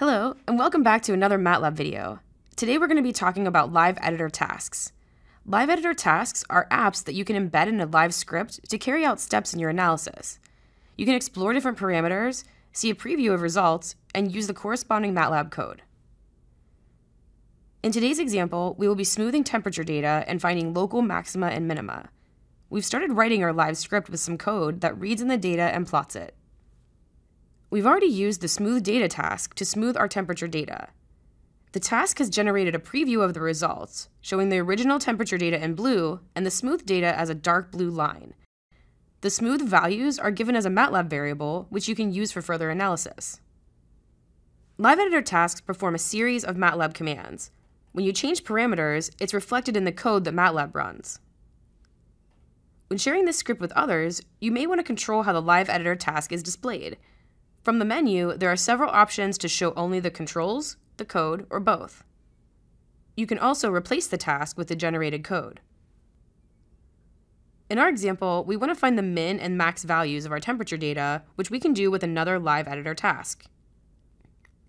Hello, and welcome back to another MATLAB video. Today we're going to be talking about live editor tasks. Live editor tasks are apps that you can embed in a live script to carry out steps in your analysis. You can explore different parameters, see a preview of results, and use the corresponding MATLAB code. In today's example, we will be smoothing temperature data and finding local maxima and minima. We've started writing our live script with some code that reads in the data and plots it. We've already used the smooth data task to smooth our temperature data. The task has generated a preview of the results, showing the original temperature data in blue and the smooth data as a dark blue line. The smooth values are given as a MATLAB variable, which you can use for further analysis. Live editor tasks perform a series of MATLAB commands. When you change parameters, it's reflected in the code that MATLAB runs. When sharing this script with others, you may want to control how the live editor task is displayed. From the menu, there are several options to show only the controls, the code, or both. You can also replace the task with the generated code. In our example, we want to find the min and max values of our temperature data, which we can do with another live editor task.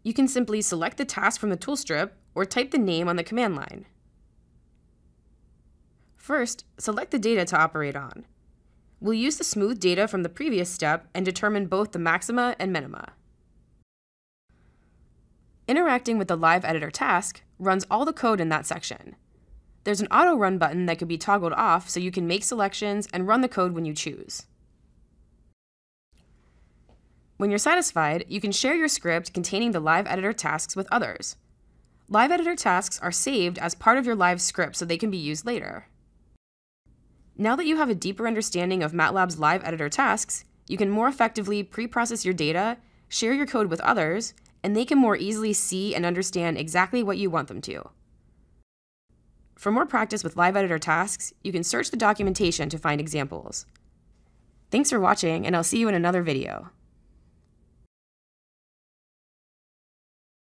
You can simply select the task from the tool strip or type the name on the command line. First, select the data to operate on. We'll use the smooth data from the previous step and determine both the maxima and minima. Interacting with the live editor task runs all the code in that section. There's an auto run button that can be toggled off so you can make selections and run the code when you choose. When you're satisfied, you can share your script containing the live editor tasks with others. Live editor tasks are saved as part of your live script so they can be used later. Now that you have a deeper understanding of MATLAB's live editor tasks, you can more effectively pre-process your data, share your code with others, and they can more easily see and understand exactly what you want them to. For more practice with live editor tasks, you can search the documentation to find examples. Thanks for watching, and I'll see you in another video.